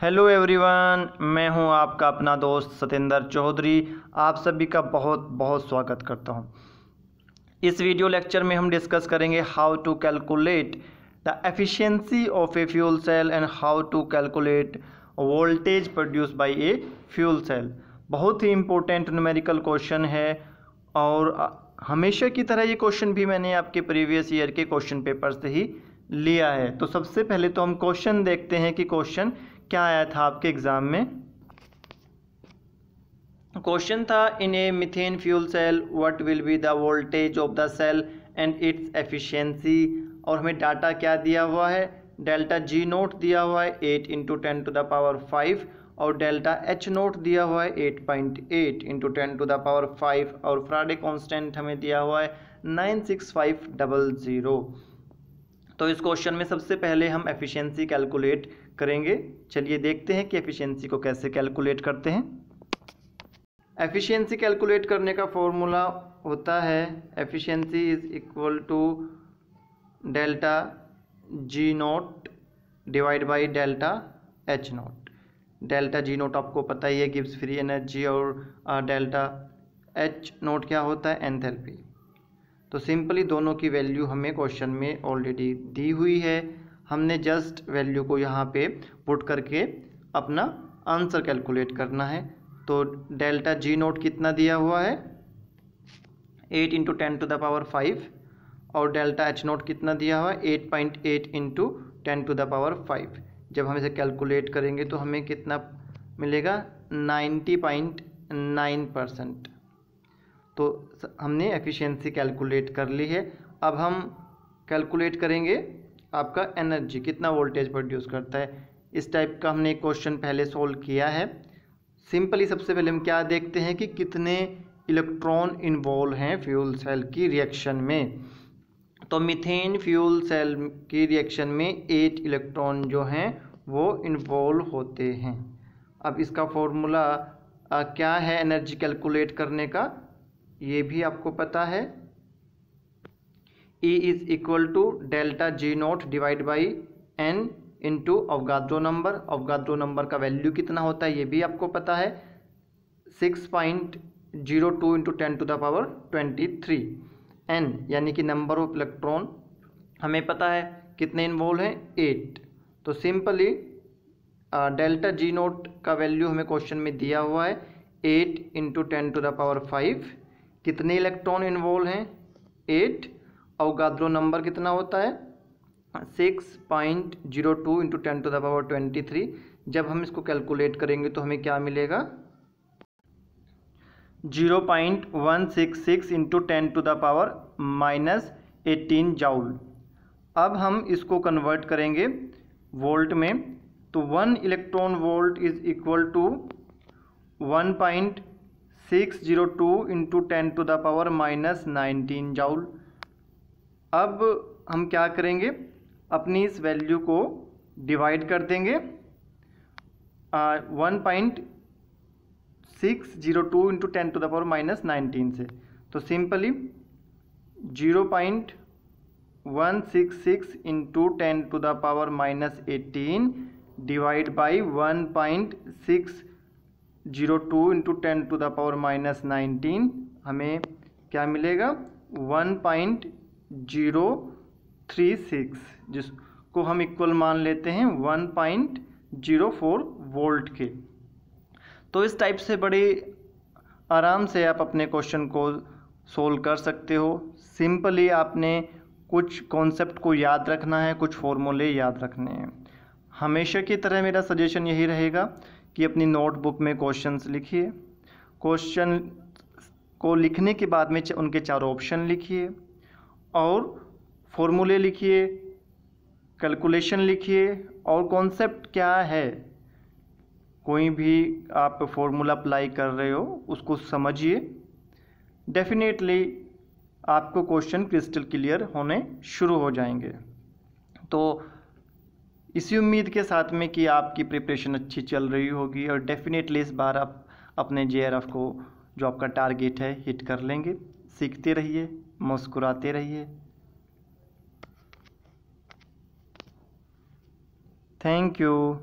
Hello everyone, मैं हूँ आपका अपना दोस्त सतेंद्र चौधरी। आप सभी का बहुत बहुत स्वागत करता हूँ। इस वीडियो लेक्चर में हम डिस्कस करेंगे how to calculate the efficiency of a fuel cell and how to calculate voltage produce by a fuel cell. बहुत ही इम्पोर्टेंट न्यूमेरिकल क्वेश्चन है और हमेशा की तरह ये क्वेश्चन भी मैंने आपके प्रीवियस ईयर के क्वेश्चन पेपर से ही लिया है। तो सबसे पहले तो हम क्वेश्चन देखते हैं कि क्वेश्चन क्या आया था आपके एग्ज़ाम में? क्वेश्चन था in a methane fuel cell what will be the voltage of the cell and its efficiency और हमें डाटा क्या दिया हुआ है? डेल्टा जी नोट दिया हुआ है eight into ten to the power five और डेल्टा एच नोट दिया हुआ है eight point eight into ten to the power five और फ्राडे कॉन्स्टेंट हमें दिया हुआ है nine six five double zero तो इस क्वेश्चन में सबसे पहले हम एफिशिएंसी कैलकुलेट करेंगे। चलिए देखते हैं कि एफिशिएंसी को कैसे कैलकुलेट करते हैं। एफिशिएंसी कैलकुलेट करने का फॉर्मूला होता है, efficiency is equal to delta G naught divide by delta H naught. Delta G naught आपको पता ही है गिव्स फ्री एनर्जी और डेल्टा एच नोट क्या होता है? एंथैल्पी। तो सिंपली दोनों की वैल्यू हमें क्वेश्चन में ऑलरेडी दी हुई है। हमने जस्ट वैल्यू को यहाँ पे पुट करके अपना आंसर कैलकुलेट करना है। तो डेल्टा जी नोट कितना दिया हुआ है? Eight into ten to the power five और डेल्टा एच नोट कितना दिया हुआ है? Eight point eight into ten to the power five जब हम इसे कैलकुलेट करेंगे तो हमें कितना मिलेगा? नाइन्टी पॉइंट नाइन परसेंट तो हमने एफिशिएंसी कैलकुलेट कर ली है। अब हम कैलकुलेट करेंगे आपका एनर्जी कितना वोल्टेज प्रोड्यूस करता है। इस टाइप का हमने एक क्वेश्चन पहले सोल्व किया है। सिंपली सबसे पहले हम क्या देखते हैं कि कितने इलेक्ट्रॉन इन्वॉल्व हैं फ्यूल सेल की रिएक्शन में। तो मीथेन फ्यूल सेल की रिएक्शन में एट इलेक्ट्रॉन जो हैं, वो इन्वॉल्व होते हैं। अब इसका फॉर्मूला क्या है एनर्जी कैलकुलेट करने का? ये भी आपको पता है। E is equal to delta G naught divide by N into Avogadro number Avogadro number का वैल्यू कितना होता है, ये भी आपको पता है। Six point zero two into ten to the power twenty three N यानी कि नंबर ऑफ़ इलेक्ट्रॉन हमें पता है कितने इन्वॉल्व हैं? एट तो सिंपली डेल्टा जी नोट का वैल्यू हमें क्वेश्चन में दिया हुआ है। Eight into ten to the power five कितने इलेक्ट्रॉन इन्वॉल्व हैं? एट। और गाद्रो नंबर कितना होता है? Six point zero two into ten to the power twenty three जब हम इसको कैलकुलेट करेंगे तो हमें क्या मिलेगा? Zero point one six six into ten to the power minus eighteen joule अब हम इसको कन्वर्ट करेंगे वोल्ट में। तो one electron volt is equal to one point six zero two into ten to the power minus nineteen joule अब हम क्या करेंगे? अपनी इस वैल्यू को डिवाइड कर देंगे। One point six zero two into ten to the power minus nineteen से। तो simply zero point one six six into ten to the power minus eighteen divide by one point six zero two into ten to the power minus nineteen, हमें क्या मिलेगा? One point zero three six, जिसको हम equal मान लेते हैं one point zero four volt के। तो इस टाइप से बड़े आराम से आप अपने क्वेश्चन को सोल्व कर सकते हो। सिंपली आपने कुछ कॉन्सेप्ट को याद रखना है, कुछ फॉर्मूले याद रखने हैं। हमेशा की तरह मेरा सजेशन यही रहेगा कि अपनी नोटबुक में क्वेश्चंस लिखिए। क्वेश्चन को लिखने के बाद में उनके चार ऑप्शन लिखिए। और फॉर्मूले लिखिए, कैलकुलेशन लिखिए। और कॉन्सेप्ट क्या है? कोई भी आप फॉर्मूला अप्लाई कर रहे हो, उसको समझिए। डेफिनेटली आपको क्वेश्चन क्रिस्टल क्लियर होने शुरू हो जाएँगे। तो इसी उम्मीद के साथ में कि आपकी प्रिपरेशन अच्छी चल रही होगी और डेफिनेटली इस बार आप अपने जेआरएफ को, जो आपका टारगेट है हिट कर लेंगे। सीखते रहिए, मुस्कुराते रहिए। Thank you